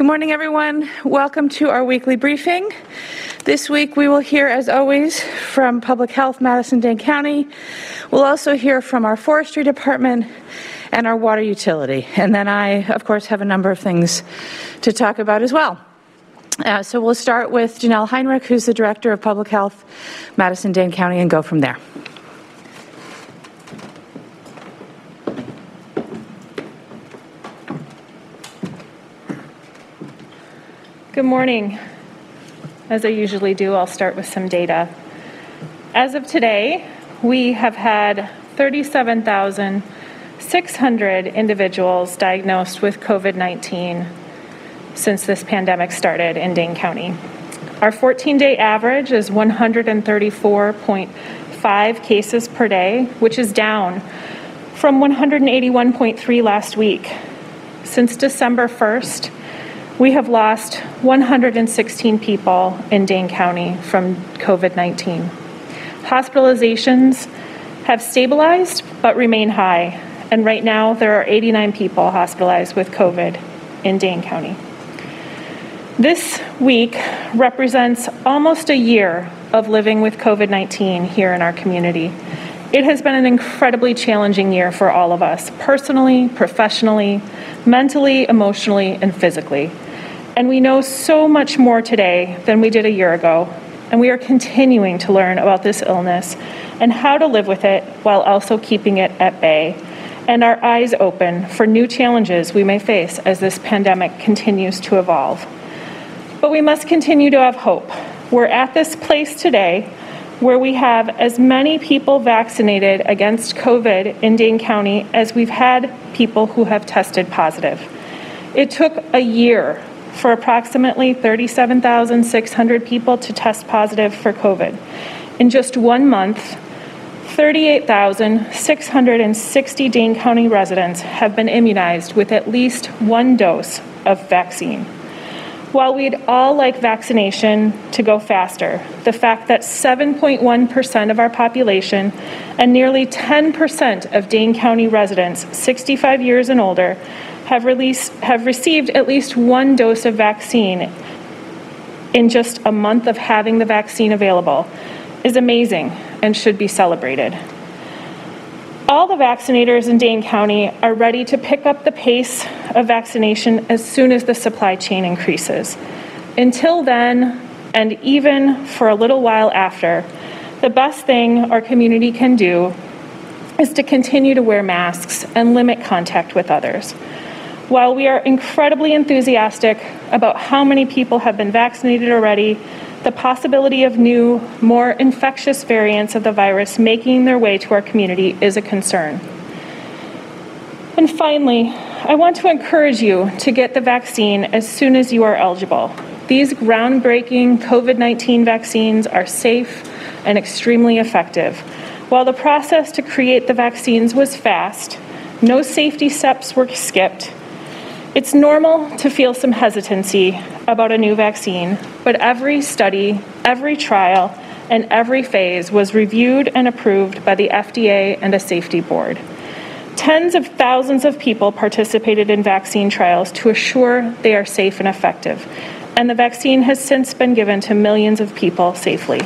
Good morning, everyone. Welcome to our weekly briefing. This week we will hear, as always, from Public Health Madison-Dane County. We'll also hear from our Forestry Department and our water utility. And then I, of course, have a number of things to talk about as well. Uh, so we'll start with Janel Heinrich, who's the Director of Public Health, Madison-Dane County, and go from there. Good morning. As I usually do, I'll start with some data. As of today, we have had 37,600 individuals diagnosed with COVID 19 since this pandemic started in Dane County. Our 14 day average is 134.5 cases per day, which is down from 181.3 last week. Since December 1st, we have lost 116 people in Dane County from COVID 19. Hospitalizations have stabilized but remain high, and right now there are 89 people hospitalized with COVID in Dane County. This week represents almost a year of living with COVID 19 here in our community. It has been an incredibly challenging year for all of us, personally, professionally, mentally, emotionally, and physically. And we know so much more today than we did a year ago. And we are continuing to learn about this illness and how to live with it while also keeping it at bay. And our eyes open for new challenges we may face as this pandemic continues to evolve. But we must continue to have hope. We're at this place today where we have as many people vaccinated against COVID in Dane County as we've had people who have tested positive. It took a year for approximately 37,600 people to test positive for COVID. In just one month, 38,660 Dane County residents have been immunized with at least one dose of vaccine. While we'd all like vaccination to go faster, the fact that 7.1% of our population and nearly 10% of Dane County residents 65 years and older have, released, have received at least one dose of vaccine in just a month of having the vaccine available is amazing and should be celebrated. All the vaccinators in Dane County are ready to pick up the pace of vaccination as soon as the supply chain increases. Until then, and even for a little while after, the best thing our community can do is to continue to wear masks and limit contact with others. While we are incredibly enthusiastic about how many people have been vaccinated already, the possibility of new, more infectious variants of the virus making their way to our community is a concern. And finally, I want to encourage you to get the vaccine as soon as you are eligible. These groundbreaking COVID 19 vaccines are safe and extremely effective. While the process to create the vaccines was fast, no safety steps were skipped, it's normal to feel some hesitancy about a new vaccine, but every study, every trial, and every phase was reviewed and approved by the FDA and a safety board. Tens of thousands of people participated in vaccine trials to assure they are safe and effective, and the vaccine has since been given to millions of people safely.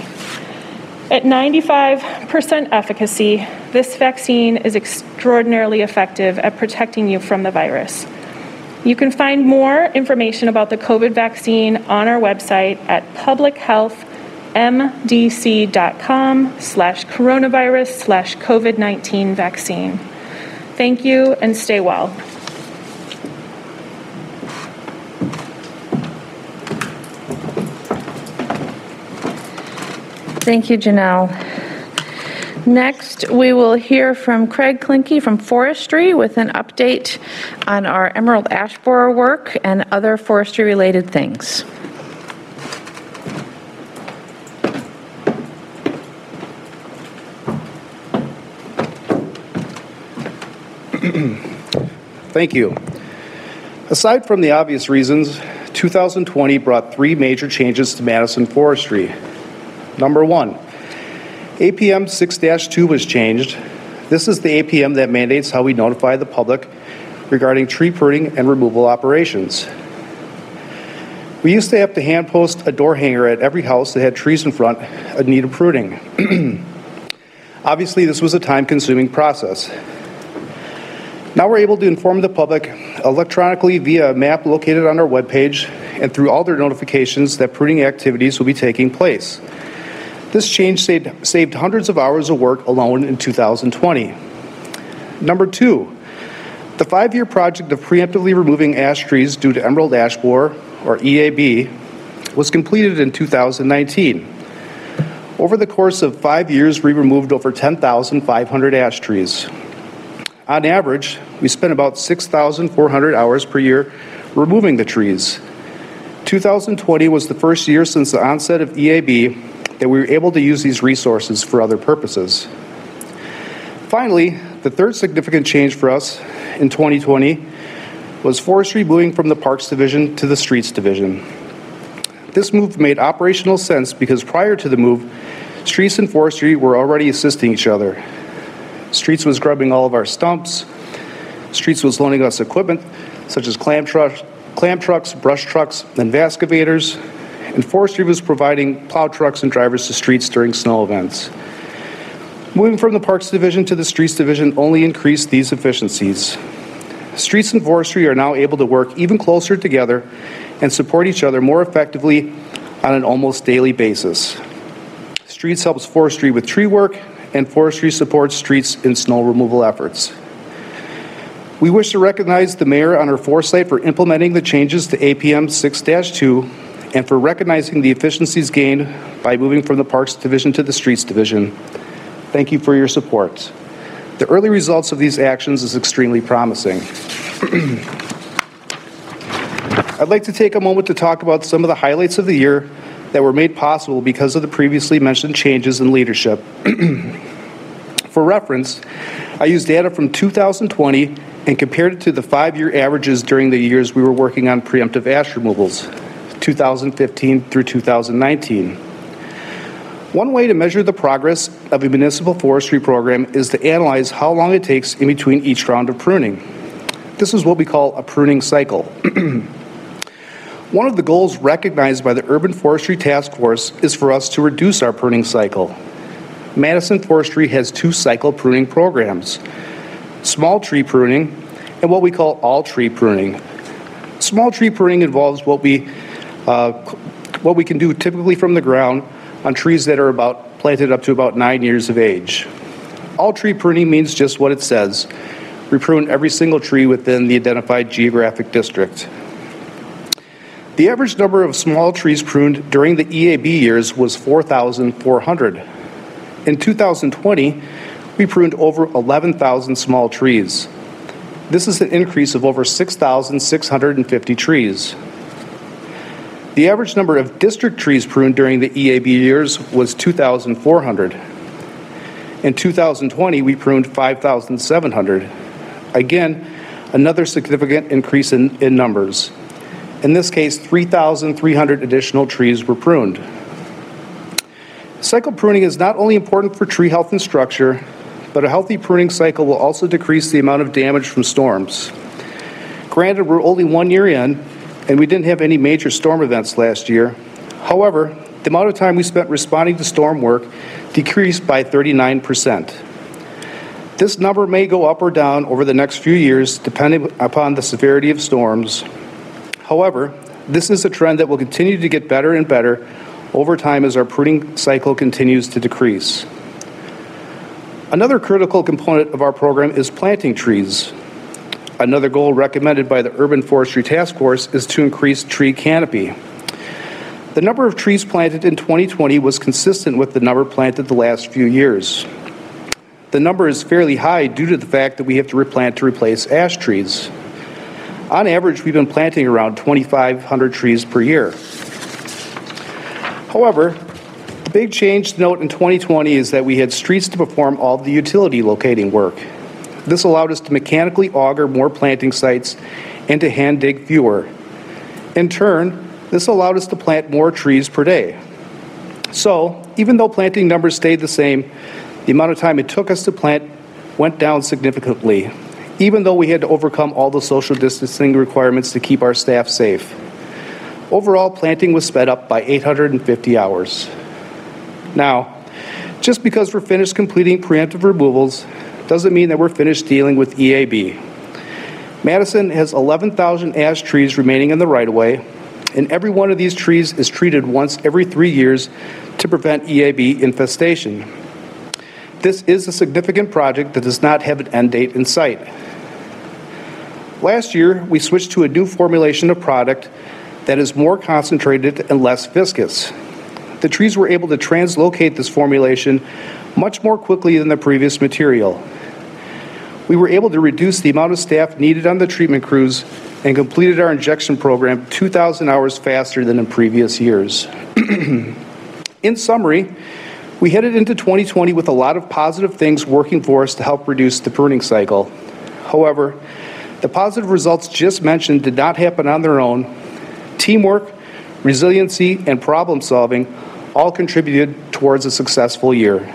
At 95% efficacy, this vaccine is extraordinarily effective at protecting you from the virus. You can find more information about the COVID vaccine on our website at publichealthmdc.com slash coronavirus slash COVID-19 vaccine. Thank you and stay well. Thank you, Janel. Next, we will hear from Craig Klinke from Forestry with an update on our emerald ash borer work and other forestry related things. Thank you. Aside from the obvious reasons, 2020 brought three major changes to Madison Forestry. Number one, APM 6-2 was changed. This is the APM that mandates how we notify the public regarding tree pruning and removal operations. We used to have to hand post a door hanger at every house that had trees in front that needed pruning. Obviously, this was a time consuming process. Now we're able to inform the public electronically via a map located on our webpage and through all their notifications that pruning activities will be taking place. This change saved, saved hundreds of hours of work alone in 2020. Number two, the five year project of preemptively removing ash trees due to emerald ash borer, or EAB, was completed in 2019. Over the course of five years, we removed over 10,500 ash trees. On average, we spent about 6,400 hours per year removing the trees. 2020 was the first year since the onset of EAB that we were able to use these resources for other purposes. Finally, the third significant change for us in 2020 was forestry moving from the Parks Division to the Streets Division. This move made operational sense because prior to the move, Streets and Forestry were already assisting each other. Streets was grubbing all of our stumps. Streets was loaning us equipment such as clam, trucks, clam trucks, brush trucks, and excavators. And Forestry was providing plow trucks and drivers to streets during snow events. Moving from the Parks Division to the Streets Division only increased these efficiencies. Streets and Forestry are now able to work even closer together and support each other more effectively on an almost daily basis. Streets helps Forestry with tree work, and Forestry supports streets in snow removal efforts. We wish to recognize the mayor on her foresight for implementing the changes to APM 6-2 and for recognizing the efficiencies gained by moving from the Parks Division to the Streets Division. Thank you for your support. The early results of these actions is extremely promising. I'd like to take a moment to talk about some of the highlights of the year that were made possible because of the previously mentioned changes in leadership. For reference, I used data from 2020 and compared it to the five year averages during the years we were working on preemptive ash removals, 2015 through 2019. One way to measure the progress of a municipal forestry program is to analyze how long it takes in between each round of pruning. This is what we call a pruning cycle. One of the goals recognized by the Urban Forestry Task Force is for us to reduce our pruning cycle. Madison Forestry has two cycle pruning programs small tree pruning and what we call all tree pruning. Small tree pruning involves what we, uh, what we can do typically from the ground on trees that are about planted up to about nine years of age. All tree pruning means just what it says. We prune every single tree within the identified geographic district. The average number of small trees pruned during the EAB years was 4,400. In 2020, we pruned over 11,000 small trees. This is an increase of over 6,650 trees. The average number of district trees pruned during the EAB years was 2,400. In 2020, we pruned 5,700. Again, another significant increase in, in numbers. In this case, 3,300 additional trees were pruned. Cycle pruning is not only important for tree health and structure, but a healthy pruning cycle will also decrease the amount of damage from storms. Granted, we're only one year in, and we didn't have any major storm events last year. However, the amount of time we spent responding to storm work decreased by 39%. This number may go up or down over the next few years depending upon the severity of storms. However, this is a trend that will continue to get better and better over time as our pruning cycle continues to decrease. Another critical component of our program is planting trees. Another goal recommended by the Urban Forestry Task Force is to increase tree canopy. The number of trees planted in 2020 was consistent with the number planted the last few years. The number is fairly high due to the fact that we have to replant to replace ash trees. On average, we've been planting around 2,500 trees per year. However, the big change to note in 2020 is that we had streets to perform all the utility locating work. This allowed us to mechanically auger more planting sites and to hand dig fewer. In turn, this allowed us to plant more trees per day. So, even though planting numbers stayed the same, the amount of time it took us to plant went down significantly, even though we had to overcome all the social distancing requirements to keep our staff safe. Overall, planting was sped up by 850 hours. Now, just because we're finished completing preemptive removals doesn't mean that we're finished dealing with EAB. Madison has 11,000 ash trees remaining in the right-of-way, and every one of these trees is treated once every three years to prevent EAB infestation. This is a significant project that does not have an end date in sight. Last year, we switched to a new formulation of product that is more concentrated and less viscous. The trees were able to translocate this formulation much more quickly than the previous material. We were able to reduce the amount of staff needed on the treatment crews and completed our injection program 2,000 hours faster than in previous years. in summary, we headed into 2020 with a lot of positive things working for us to help reduce the pruning cycle. However, the positive results just mentioned did not happen on their own. Teamwork, resiliency, and problem solving all contributed towards a successful year.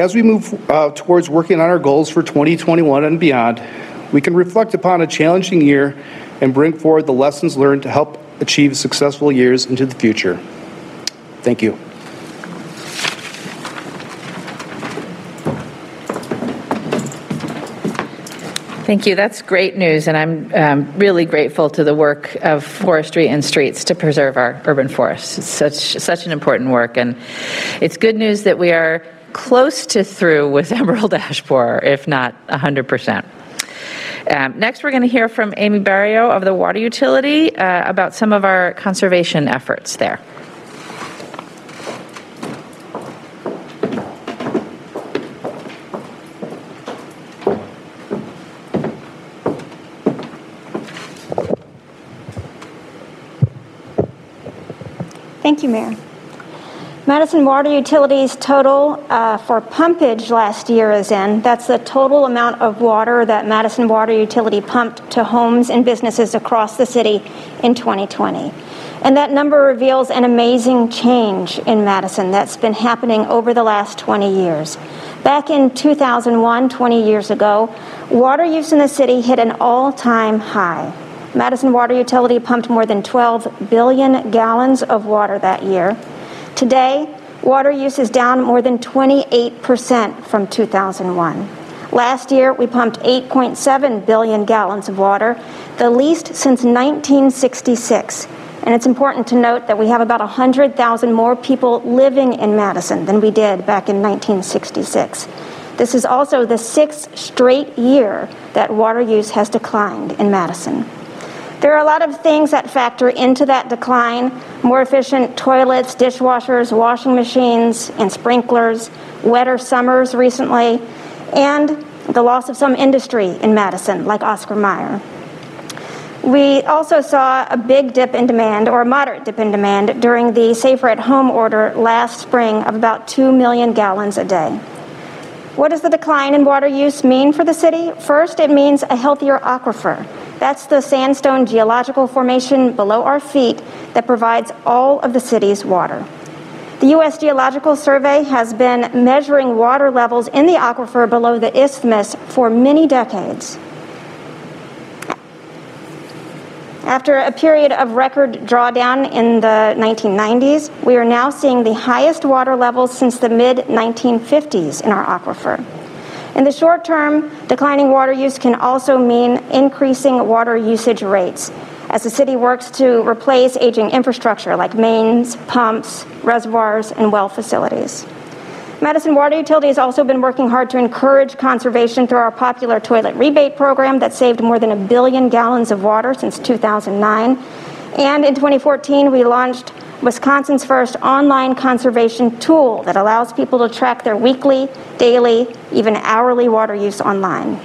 As we move uh, towards working on our goals for 2021 and beyond, we can reflect upon a challenging year and bring forward the lessons learned to help achieve successful years into the future. Thank you. Thank you. That's great news, and I'm um, really grateful to the work of forestry and streets to preserve our urban forests. It's such such an important work, and it's good news that we are close to through with emerald ash borer, if not 100%. Um, next, we're going to hear from Amy Barrilleaux of the water utility uh, about some of our conservation efforts there. Thank you, Mayor. Madison Water Utilities total uh, for pumpage last year is in. That's the total amount of water that Madison Water Utility pumped to homes and businesses across the city in 2020. And that number reveals an amazing change in Madison that's been happening over the last 20 years. Back in 2001, 20 years ago, water use in the city hit an all time high. Madison Water Utility pumped more than 12 billion gallons of water that year. Today, water use is down more than 28% from 2001. Last year, we pumped 8.7 billion gallons of water, the least since 1966. And it's important to note that we have about 100,000 more people living in Madison than we did back in 1966. This is also the sixth straight year that water use has declined in Madison. There are a lot of things that factor into that decline more efficient toilets, dishwashers, washing machines, and sprinklers, wetter summers recently, and the loss of some industry in Madison, like Oscar Mayer. We also saw a big dip in demand, or a moderate dip in demand, during the Safer at Home order last spring of about 2 million gallons a day. What does the decline in water use mean for the city? First, it means a healthier aquifer. That's the sandstone geological formation below our feet that provides all of the city's water. The U.S. Geological Survey has been measuring water levels in the aquifer below the isthmus for many decades. After a period of record drawdown in the 1990s, we are now seeing the highest water levels since the mid 1950s in our aquifer. In the short term, declining water use can also mean increasing water usage rates as the city works to replace aging infrastructure like mains, pumps, reservoirs, and well facilities. Madison Water Utility has also been working hard to encourage conservation through our popular toilet rebate program that saved more than a billion gallons of water since 2009. And in 2014, we launched Wisconsin's first online conservation tool that allows people to track their weekly, daily, even hourly water use online.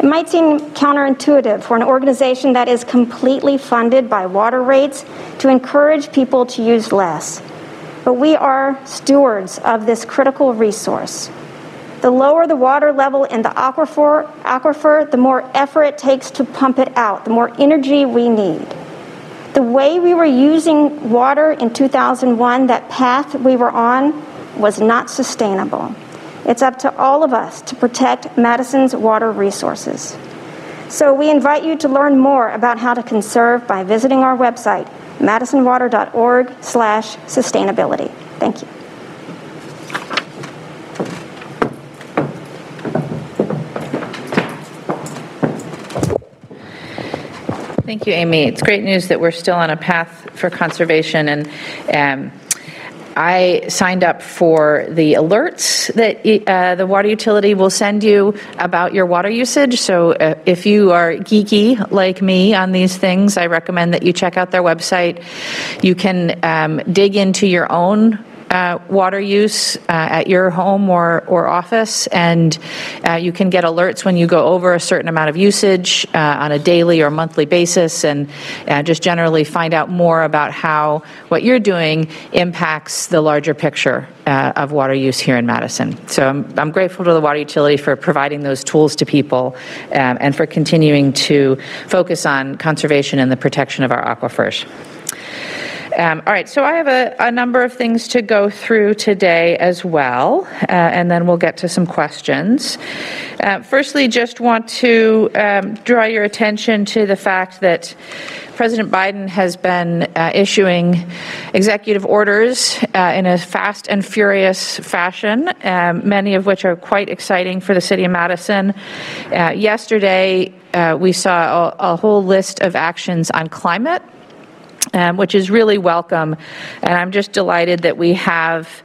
It might seem counterintuitive for an organization that is completely funded by water rates to encourage people to use less. But we are stewards of this critical resource. The lower the water level in the aquifer, aquifer, the more effort it takes to pump it out, the more energy we need. The way we were using water in 2001, that path we were on, was not sustainable. It's up to all of us to protect Madison's water resources. So we invite you to learn more about how to conserve by visiting our website, madisonwater.org/sustainability. Thank you. Thank you, Amy. It's great news that we're still on a path for conservation, and um, I signed up for the alerts that uh, the water utility will send you about your water usage. So uh, if you are geeky like me on these things, I recommend that you check out their website. You can um, dig into your own uh, water use uh, at your home or, or office, and uh, you can get alerts when you go over a certain amount of usage uh, on a daily or monthly basis, and uh, just generally find out more about how what you're doing impacts the larger picture uh, of water use here in Madison. So I'm, I'm, grateful to the water utility for providing those tools to people um, and for continuing to focus on conservation and the protection of our aquifers. Um, all right, so I have a, a, number of things to go through today as well, uh, and then we'll get to some questions. Uh, firstly, just want to um, draw your attention to the fact that President Biden has been uh, issuing executive orders uh, in a fast and furious fashion, um, many of which are quite exciting for the city of Madison. Uh, yesterday, uh, we saw a, a whole list of actions on climate um, which is really welcome. And I'm just delighted that we have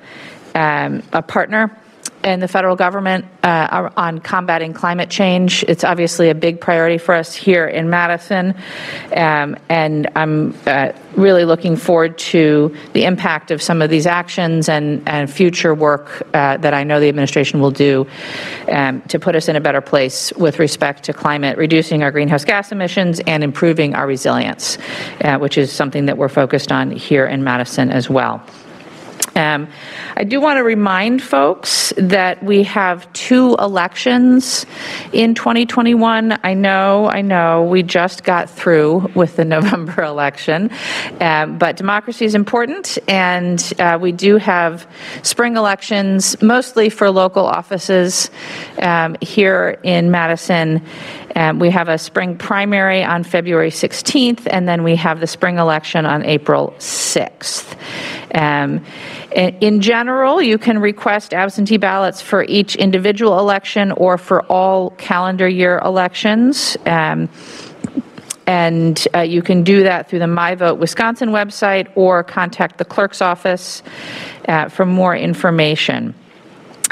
um, a partner in the federal government uh, on combating climate change. It's obviously a big priority for us here in Madison, um, and I'm uh, really looking forward to the impact of some of these actions and, and future work uh, that I know the administration will do um, to put us in a better place with respect to climate, reducing our greenhouse gas emissions and improving our resilience, uh, which is something that we're focused on here in Madison as well. Um, I do want to remind folks that we have two elections in 2021. I know, I know, we just got through with the November election, um, but democracy is important, and uh, we do have spring elections, mostly for local offices um, here in Madison. Um, we have a spring primary on February 16th, and then we have the spring election on April 6th. Um, in general, you can request absentee ballots for each individual election or for all calendar year elections. Um, and uh, you can do that through the My Vote Wisconsin website or contact the clerk's office uh, for more information.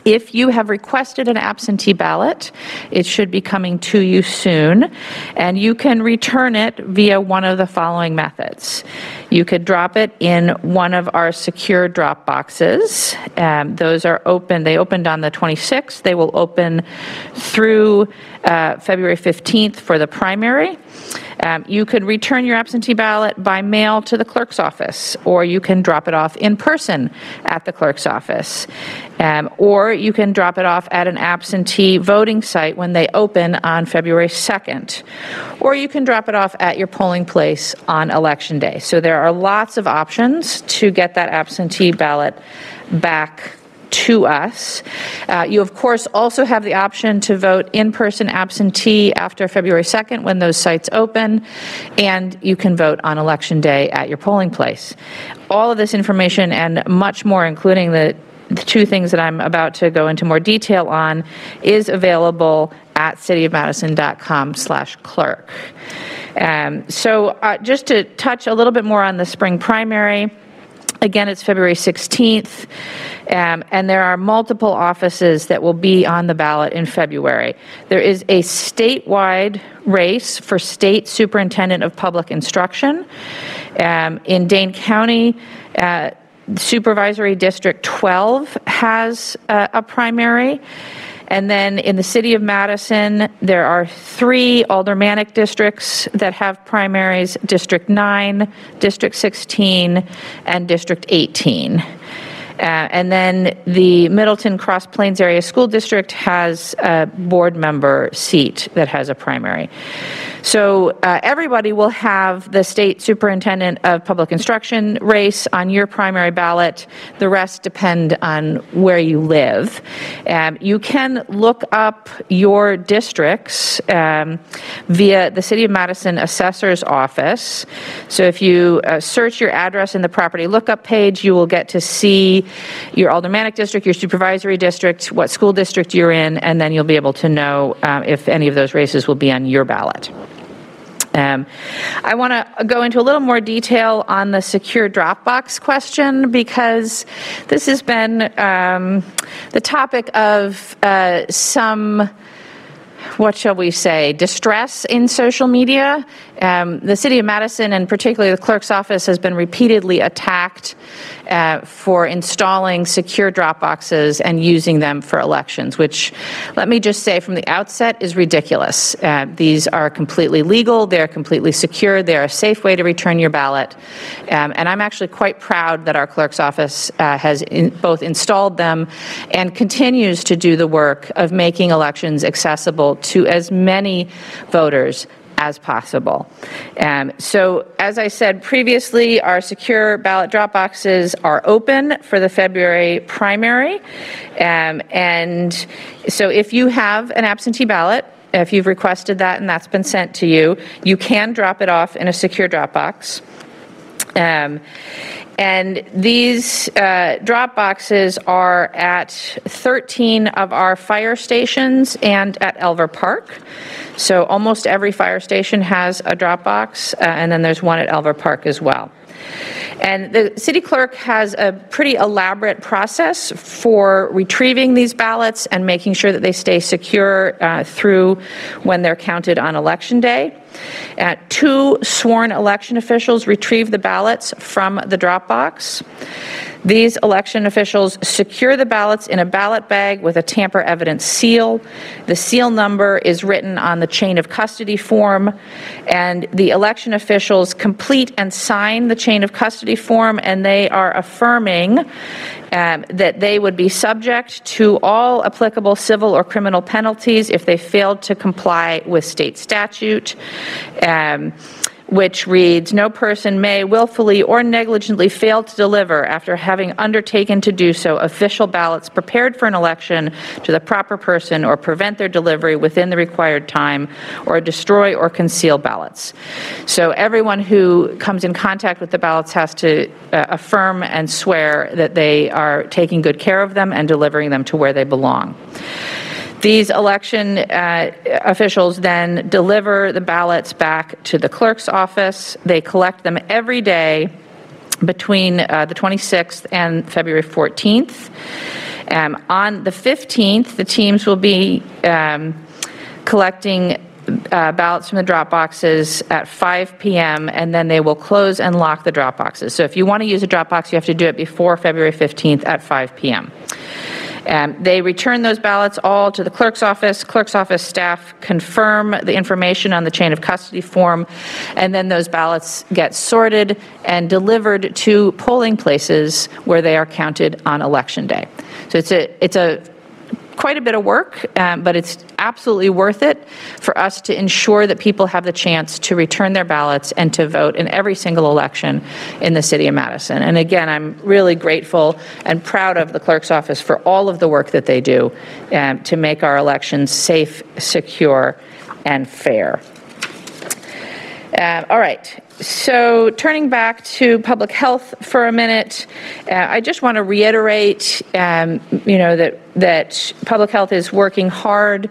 If you have requested an absentee ballot, it should be coming to you soon, and you can return it via one of the following methods. You could drop it in one of our secure drop boxes. Um, those are open, they opened on the 26th. They will open through uh, February 15th for the primary. Um, you could return your absentee ballot by mail to the clerk's office, or you can drop it off in person at the clerk's office. Um, or you can drop it off at an absentee voting site when they open on February 2nd. Or you can drop it off at your polling place on election day. So there are lots of options to get that absentee ballot back to us. Uh, you, of course, also have the option to vote in person absentee after February 2nd when those sites open, and you can vote on election day at your polling place. All of this information and much more, including the the two things that I'm about to go into more detail on is available at cityofmadison.com slash clerk. Um, so uh, just to touch a little bit more on the spring primary, Again, it's February 16th, um, and there are multiple offices that will be on the ballot in February. There is a statewide race for state superintendent of public instruction. Um, in Dane County, uh, Supervisory District 12 has uh, a primary. And then in the city of Madison, there are three aldermanic districts that have primaries District 9, District 16, and District 18. Uh, And then the Middleton Cross Plains Area School District has a board member seat that has a primary. So uh, everybody will have the state superintendent of public instruction race on your primary ballot. The rest depend on where you live. Um, You can look up your districts um, via the City of Madison Assessor's Office. So if you uh, search your address in the property lookup page, you will get to see your aldermanic district, your supervisory district, what school district you're in, and then you'll be able to know uh, if any of those races will be on your ballot. Um, I want to go into a little more detail on the secure Dropbox question because this has been um, the topic of uh, some what shall we say, distress in social media. Um, the city of Madison, and particularly the clerk's office, has been repeatedly attacked uh, for installing secure drop boxes and using them for elections, which, let me just say from the outset, is ridiculous. Uh, these are completely legal, they're completely secure, they're a safe way to return your ballot. Um, and I'm actually quite proud that our clerk's office uh, has in, both installed them and continues to do the work of making elections accessible to as many voters as possible. Um, so, as I said previously, our secure ballot drop boxes are open for the February primary. Um, and so, if you have an absentee ballot, if you've requested that and that's been sent to you, you can drop it off in a secure drop box. Um, and these uh, drop boxes are at 13 of our fire stations and at Elver Park. So almost every fire station has a drop box, uh, and then there's one at Elver Park as well. And the city clerk has a pretty elaborate process for retrieving these ballots and making sure that they stay secure uh, through when they're counted on election day. Uh, two sworn election officials retrieve the ballots from the drop box. These election officials secure the ballots in a ballot bag with a tamper evidence seal. The seal number is written on the chain of custody form, and the election officials complete and sign the chain of custody form, and they are affirming um, that they would be subject to all applicable civil or criminal penalties if they failed to comply with state statute. Um, which reads, "No person may willfully or negligently fail to deliver, after having undertaken to do so, official ballots prepared for an election to the proper person or prevent their delivery within the required time, or destroy or conceal ballots." So everyone who comes in contact with the ballots has to uh, affirm and swear that they are taking good care of them and delivering them to where they belong. These election uh, officials then deliver the ballots back to the clerk's office. They collect them every day between uh, the 26th and February 14th. Um, on the 15th, the teams will be um, collecting uh, ballots from the drop boxes at 5 p.m. and then they will close and lock the drop boxes. So if you want to use a drop box, you have to do it before February 15th at 5 p.m. Um, They return those ballots all to the clerk's office. Clerk's office staff confirm the information on the chain of custody form, and then those ballots get sorted and delivered to polling places where they are counted on election day. So it's a, it's a quite a bit of work, um, but it's absolutely worth it for us to ensure that people have the chance to return their ballots and to vote in every single election in the city of Madison. And again, I'm really grateful and proud of the clerk's office for all of the work that they do um, to make our elections safe, secure, and fair. Uh, all right. So, turning back to public health for a minute, uh, I just want to reiterate, um, you know, that that public health is working hard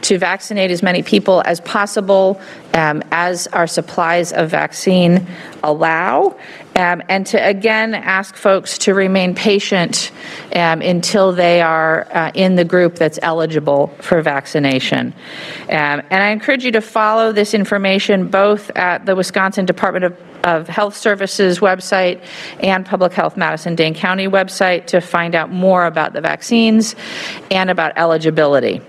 to vaccinate as many people as possible um, as our supplies of vaccine allow, um, and to again ask folks to remain patient um, until they are uh, in the group that's eligible for vaccination. Um, and I encourage you to follow this information both at the Wisconsin Department of of Health Services website and Public Health Madison Dane County website to find out more about the vaccines and about eligibility.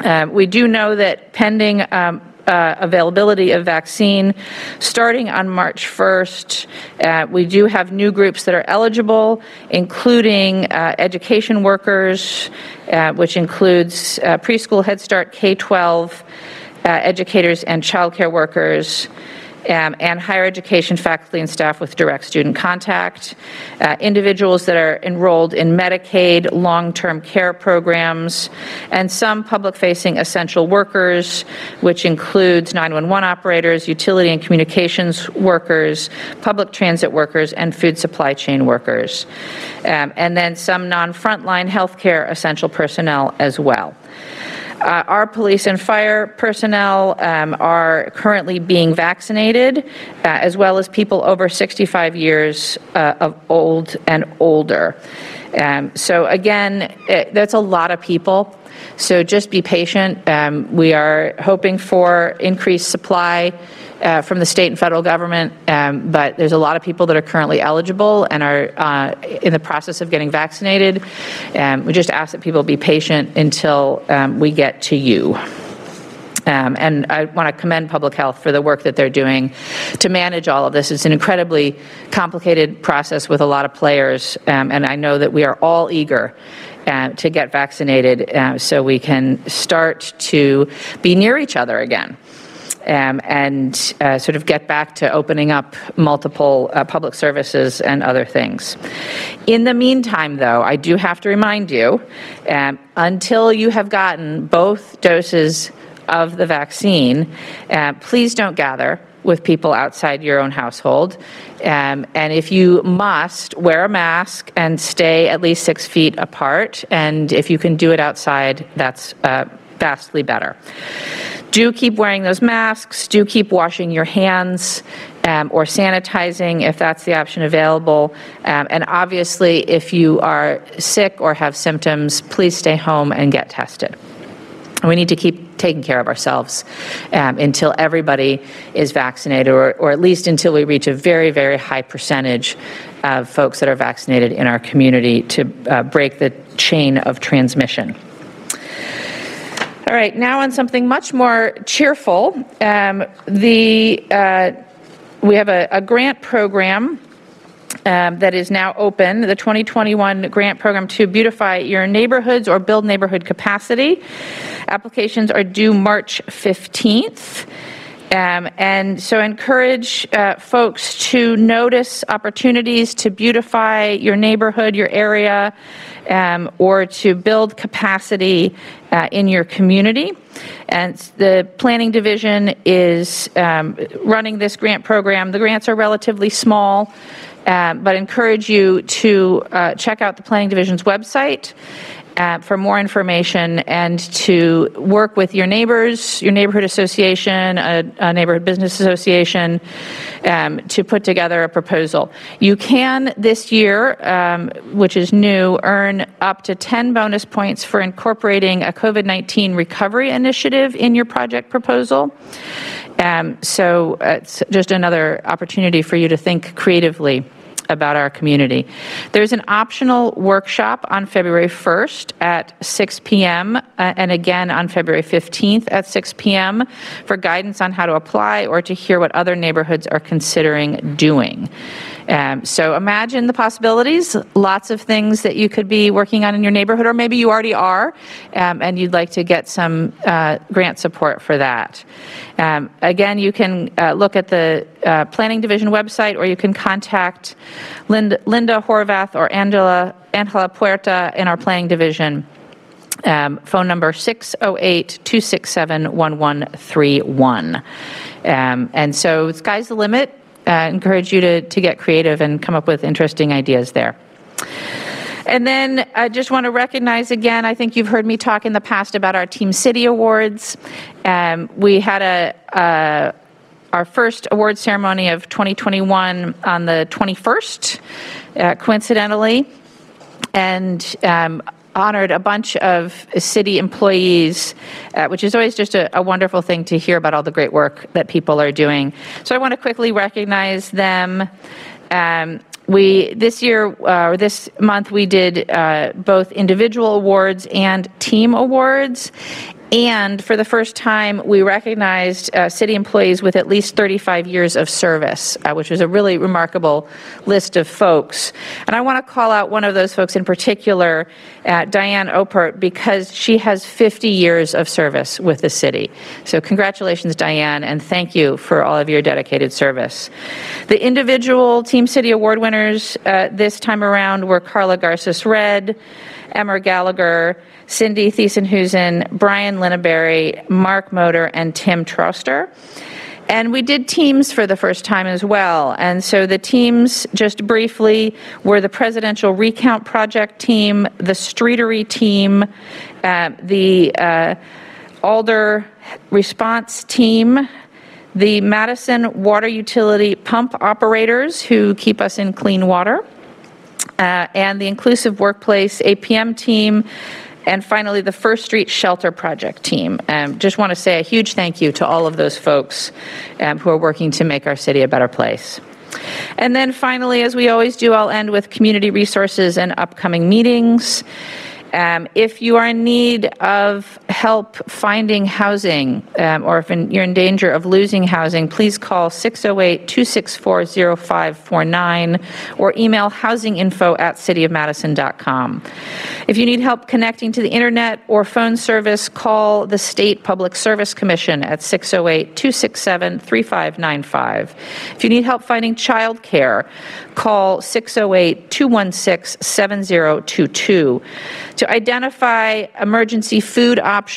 Um, we do know that pending um, uh, availability of vaccine starting on March 1st. Uh, we do have new groups that are eligible, including uh, education workers, uh, which includes uh, preschool, Head Start, K 12 uh, educators, and childcare workers um, and higher education faculty and staff with direct student contact, uh, individuals that are enrolled in Medicaid, long-term care programs, and some public-facing essential workers, which includes 911 operators, utility and communications workers, public transit workers, and food supply chain workers, um, and then some non-frontline healthcare essential personnel as well. Uh, our police and fire personnel um, are currently being vaccinated, uh, as well as people over 65 years uh, of old and older. Um, so again, it, that's a lot of people. So just be patient. Um, we are hoping for increased supply uh, from the state and federal government, um, but there's a lot of people that are currently eligible and are uh, in the process of getting vaccinated. Um, we just ask that people be patient until um, we get to you. Um, and I want to commend public health for the work that they're doing to manage all of this. It's an incredibly complicated process with a lot of players, um, and I know that we are all eager uh, to get vaccinated uh, so we can start to be near each other again. Um, and uh, sort of get back to opening up multiple uh, public services and other things. In the meantime, though, I do have to remind you um, until you have gotten both doses of the vaccine, uh, please don't gather with people outside your own household. Um, and if you must, wear a mask and stay at least six feet apart. And if you can do it outside, that's uh, vastly better. Do keep wearing those masks. Do keep washing your hands um, or sanitizing if that's the option available. Um, and obviously, if you are sick or have symptoms, please stay home and get tested. We need to keep taking care of ourselves um, until everybody is vaccinated, or, or at least until we reach a very, very high percentage of folks that are vaccinated in our community to uh, break the chain of transmission. All right, now on something much more cheerful. Um, the uh, we have a, a grant program um, that is now open, the 2021 grant program to beautify your neighborhoods or build neighborhood capacity. Applications are due March 15th. Um, and so encourage uh, folks to notice opportunities to beautify your neighborhood, your area, um, or to build capacity uh, in your community. And the planning division is um, running this grant program. The grants are relatively small. Um, but encourage you to uh, check out the Planning Division's website uh, for more information and to work with your neighbors, your neighborhood association, a, a neighborhood business association, um, to put together a proposal. You can this year, um, which is new, earn up to 10 bonus points for incorporating a COVID 19 recovery initiative in your project proposal. Um, so it's just another opportunity for you to think creatively about our community. There's an optional workshop on February 1st at 6 p.m. Uh, and again on February 15th at 6 p.m. for guidance on how to apply or to hear what other neighborhoods are considering doing. Um, so imagine the possibilities, lots of things that you could be working on in your neighborhood, or maybe you already are, um, and you'd like to get some uh, grant support for that. Um, again, you can uh, look at the uh, Planning Division website, or you can contact Linda, Linda Horvath or Angela, Angela Puerta in our Planning Division. Um, phone number 608 267 1131. Um, and so, sky's the limit uh, encourage you to, to get creative and come up with interesting ideas there. And then I just want to recognize again, I think you've heard me talk in the past about our Team City Awards. Um, we had a, uh, our first award ceremony of 2021 on the 21st, uh, coincidentally. And um, honored a bunch of city employees, uh, which is always just a, a, wonderful thing to hear about all the great work that people are doing. So I want to quickly recognize them. Um, we this year uh, or this month we did uh, both individual awards and team awards And for the first time, we recognized uh, city employees with at least 35 years of service, uh, which was a really remarkable list of folks. And I want to call out one of those folks in particular, uh, Diane Opert, because she has 50 years of service with the city. So congratulations, Diane, and thank you for all of your dedicated service. The individual Team City Award winners uh, this time around were Carla Garces Red, Emmer Gallagher, Cindy Thiesenhusen, Brian Linneberry, Mark Motor, and Tim Troster. And we did teams for the first time as well. And so the teams, just briefly, were the Presidential Recount Project team, the Streatery team, uh, the uh, Alder Response team, the Madison Water Utility Pump Operators who keep us in clean water, uh, and the Inclusive Workplace APM team, and finally, the First Street Shelter Project team. Um, just want to say a huge thank you to all of those folks um, who are working to make our city a better place. And then finally, as we always do, I'll end with community resources and upcoming meetings. Um, if you are in need of help finding housing, um, or if in, you're in danger of losing housing, please call 608-264-0549 or email housinginfo at cityofmadison.com. If you need help connecting to the internet or phone service, call the State Public Service Commission at 608-267-3595. If you need help finding child care, call 608-216-7022. To identify emergency food options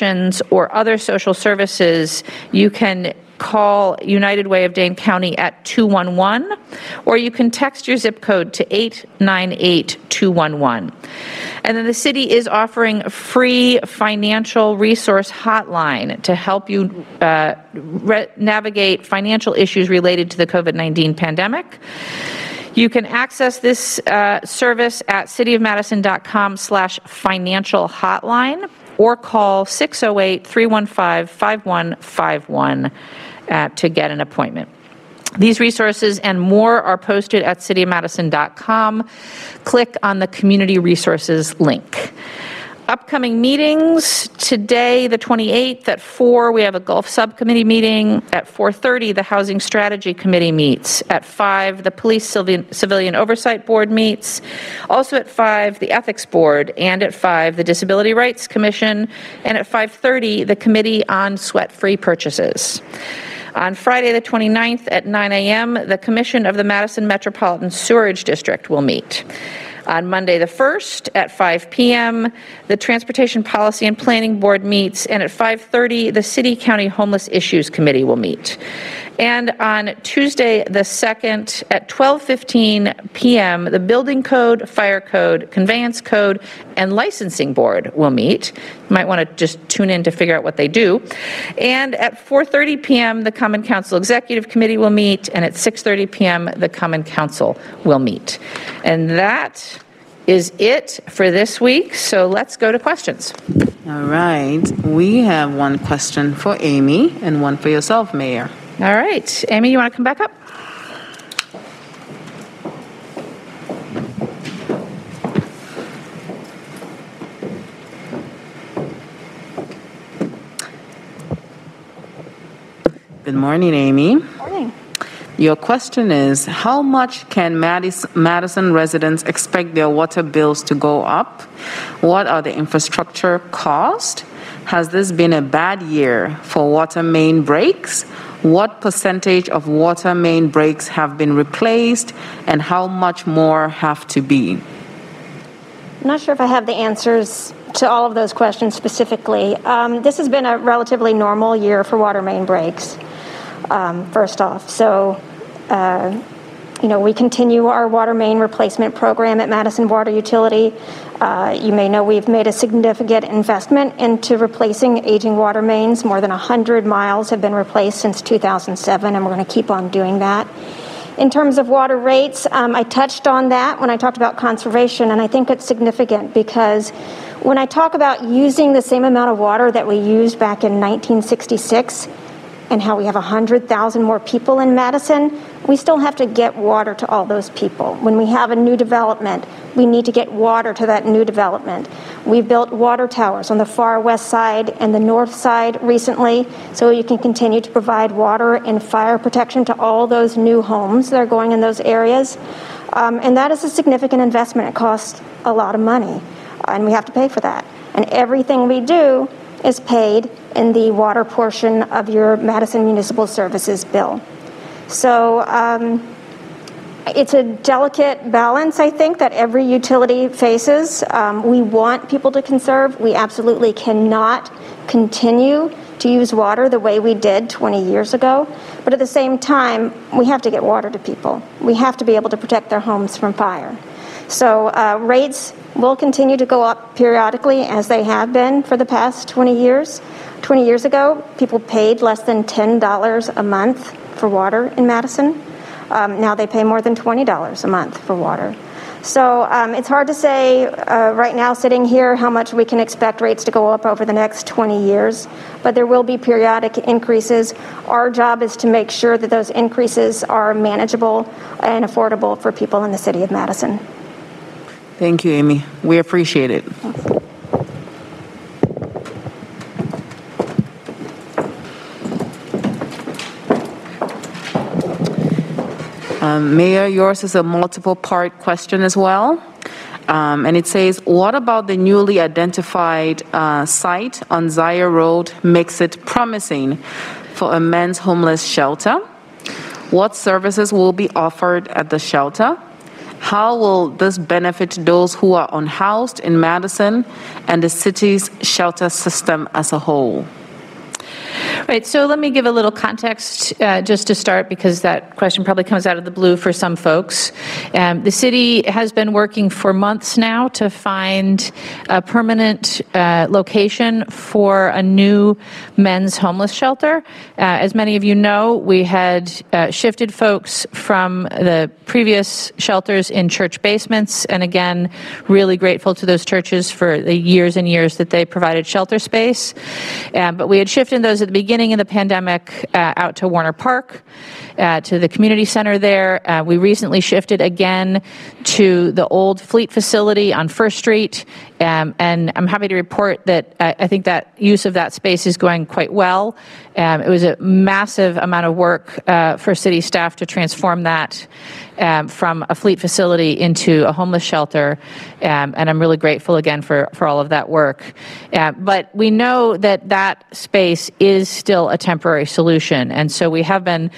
or other social services, you can call United Way of Dane County at 211, or you can text your zip code to 898211. And then the city is offering a free financial resource hotline to help you uh, re- navigate financial issues related to the COVID 19 pandemic. You can access this uh, service at cityofmadison.com slash financial hotline or call 608-315-5151 uh, to get an appointment. These resources and more are posted at cityofmadison.com. Click on the community resources link. Upcoming meetings, today, the 28th, at 4, we have a Golf Subcommittee meeting. At 4:30, the Housing Strategy Committee meets. At 5, the Police Civilian Oversight Board meets. Also at 5, the Ethics Board, and at 5, the Disability Rights Commission, and at 5:30, the Committee on Sweat-Free Purchases. On Friday, the 29th, at 9 a.m., the Commission of the Madison Metropolitan Sewerage District will meet. On Monday, the 1st, at 5 p.m., the Transportation Policy and Planning Board meets, and at 5:30, the City County Homeless Issues Committee will meet. And on Tuesday, the 2nd, at 12:15 p.m., the Building Code, Fire Code, Conveyance Code, and Licensing Board will meet. You might want to just tune in to figure out what they do. And at 4:30 p.m., the Common Council Executive Committee will meet, and at 6:30 p.m., the Common Council will meet. And that is it for this week. So let's go to questions. All right. We have one question for Amy and one for yourself, Mayor. All right, Amy, you want to come back up? Good morning, Amy. Morning. Your question is How much can Madis- Madison residents expect their water bills to go up? What are the infrastructure costs? Has this been a bad year for water main breaks? What percentage of water main breaks have been replaced, and how much more have to be? I'm not sure if I have the answers to all of those questions specifically. Um, this has been a relatively normal year for water main breaks, um, first off. So, uh, you know, we continue our water main replacement program at Madison Water Utility. Uh, you may know we've made a significant investment into replacing aging water mains. More than 100 miles have been replaced since 2007, and we're going to keep on doing that. In terms of water rates, um, I touched on that when I talked about conservation, and I think it's significant because when I talk about using the same amount of water that we used back in 1966 and how we have 100,000 more people in Madison, we still have to get water to all those people. When we have a new development, we need to get water to that new development. We've built water towers on the far west side and the north side recently, so you can continue to provide water and fire protection to all those new homes that are going in those areas. Um, and that is a significant investment. It costs a lot of money, and we have to pay for that. And everything we do is paid in the water portion of your Madison Municipal Services bill. So um, it's a delicate balance, I think, that every utility faces. Um, we want people to conserve. We absolutely cannot continue to use water the way we did 20 years ago. But at the same time, we have to get water to people. We have to be able to protect their homes from fire. So uh, rates will continue to go up periodically as they have been for the past 20 years. 20 years ago, people paid less than $10 a month for water in Madison. Um, now they pay more than $20 a month for water. So um, it's hard to say uh, right now, sitting here, how much we can expect rates to go up over the next 20 years, but there will be periodic increases. Our job is to make sure that those increases are manageable and affordable for people in the city of Madison. Thank you, Amy. We appreciate it. Um, Mayor, yours is a multiple part question as well. Um, and it says, what about the newly identified uh, site on Zeier Road makes it promising for a men's homeless shelter? What services will be offered at the shelter? How will this benefit those who are unhoused in Madison and the city's shelter system as a whole? Right, so let me give a little context uh, just to start because that question probably comes out of the blue for some folks. Um, the city has been working for months now to find a permanent uh, location for a new men's homeless shelter. Uh, as many of you know, we had uh, shifted folks from the previous shelters in church basements, and again, really grateful to those churches for the years and years that they provided shelter space. Um, but we had shifted those at the beginning of the pandemic uh, out to Warner Park, uh, to the community center there. Uh, we recently shifted again to the old Fleet facility on First Street, um, and I'm happy to report that uh, I think that use of that space is going quite well. Um, it was a massive amount of work uh, for city staff to transform that um, from a fleet facility into a homeless shelter, um, and I'm really grateful again for, for all of that work. Uh, but we know that that space is still a temporary solution, and so we have been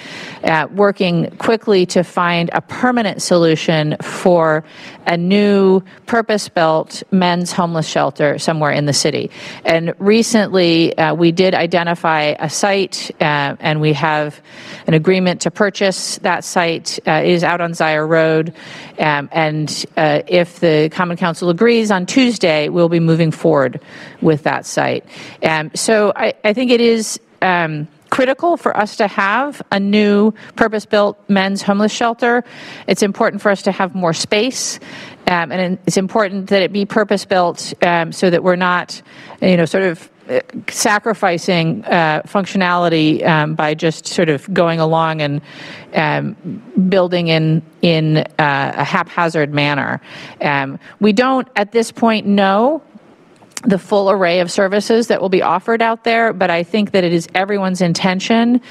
uh, working quickly to find a permanent solution for a new purpose-built men's homeless shelter somewhere in the city. And recently, uh, we did identify a site, uh, and we have an agreement to purchase that site. Uh, is out on Zeier Road, um, and uh, if the Common Council agrees on Tuesday, we'll be moving forward with that site. Um, so I, I think it is. Um, critical for us to have a new purpose built men's homeless shelter. It's important for us to have more space. Um, and it's important that it be purpose built um, so that we're not, you know, sort of sacrificing uh, functionality um, by just sort of going along and um, building in in uh, a haphazard manner. Um, we don't at this point know the full array of services that will be offered out there, but I think that it is everyone's intention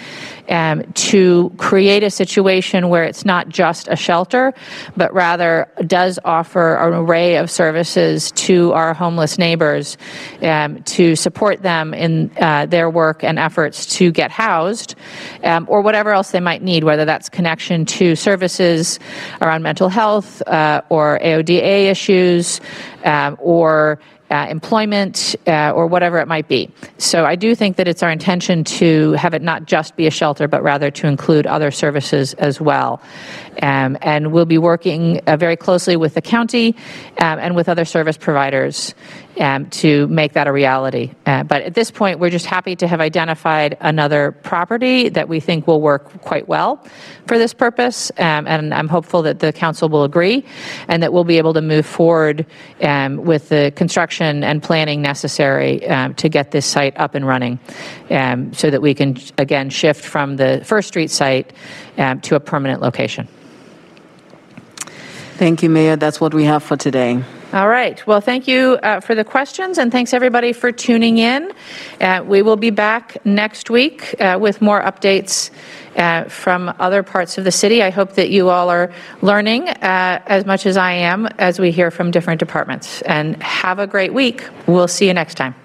um, to create a situation where it's not just a shelter, but rather does offer an array of services to our homeless neighbors um, to support them in uh, their work and efforts to get housed um, or whatever else they might need, whether that's connection to services around mental health uh, or AODA issues um, or uh, employment, uh, or whatever it might be. So I do think that it's our intention to have it not just be a shelter, but rather to include other services as well. Um, and we'll be working uh, very closely with the county um, and with other service providers um, to make that a reality. Uh, but at this point, we're just happy to have identified another property that we think will work quite well for this purpose. Um, and I'm hopeful that the council will agree and that we'll be able to move forward um, with the construction and planning necessary um, to get this site up and running um, so that we can, again, shift from the First Street site um, to a permanent location. Thank you, Mayor. That's what we have for today. All right. Well, thank you uh, for the questions, and thanks everybody for tuning in. Uh, we will be back next week uh, with more updates uh, from other parts of the city. I hope that you all are learning uh, as much as I am as we hear from different departments. And have a great week. We'll see you next time.